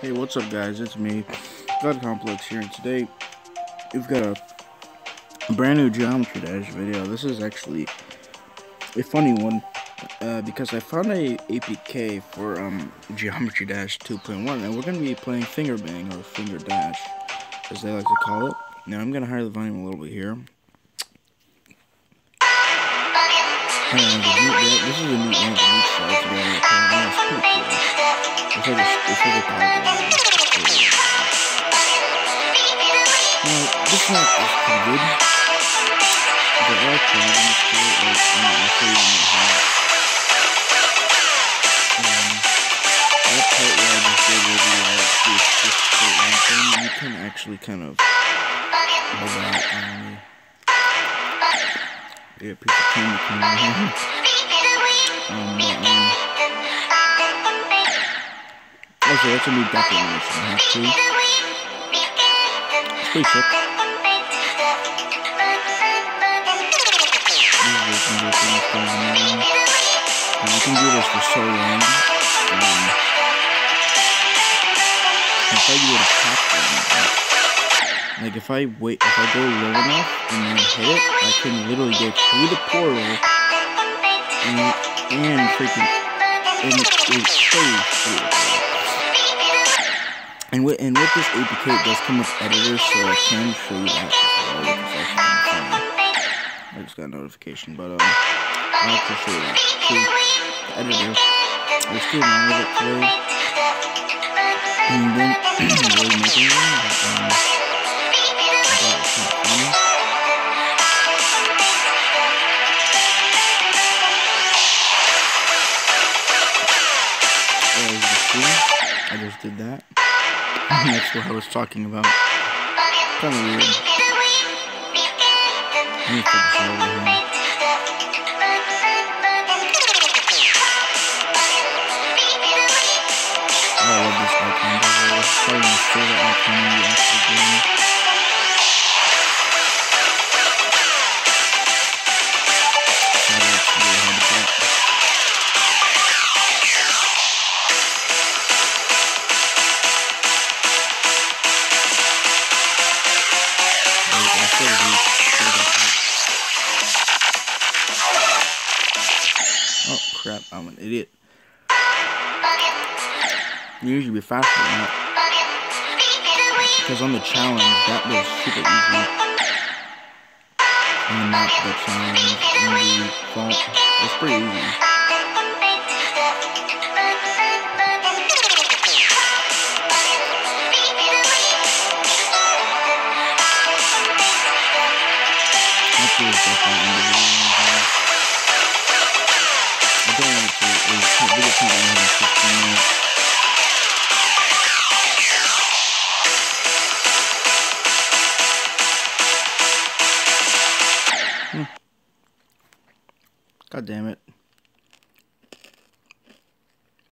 Hey, what's up guys? It's me, God Complex here, and today we've got a brand new Geometry Dash video. This is actually a funny one, uh, because I found a APK for um, Geometry Dash 2.1, and we're going to be playing Finger Bang, or Finger Dash, as they like to call it. Now, I'm going to higher the volume a little bit here. Cool. It's like a, it's like a diagram. Now, this map is pretty good. There are problems to it, like, I'm I'll show you. Um, that part where I just did where the, uh, this, this straight line thing, you can actually kind of move out on me. Yeah, of candy coming in here. Um, but, um, also, that's a new have to. It's pretty sick. And you can do this for so long. Um, I do it a top like, like if I wait, if I go low enough and then hit it, I can literally go through the portal and, and freaking, and it shows through it. And with, and with this APK, it does come with editors, so I can show you that. I just got a notification, but um, I'll have to show you that. See, the editor, I screwing around with it today, and then really making um, I just did that. That's what I was talking about. Kind of weird. This I love this icon. Icon in the actual game. I'm an idiot. You usually be faster than that. Because on the challenge, that was super easy. On the map, the challenge, in the vault, it's pretty easy. Hopefully it's it's really can't only have 15 minutes. God damn it.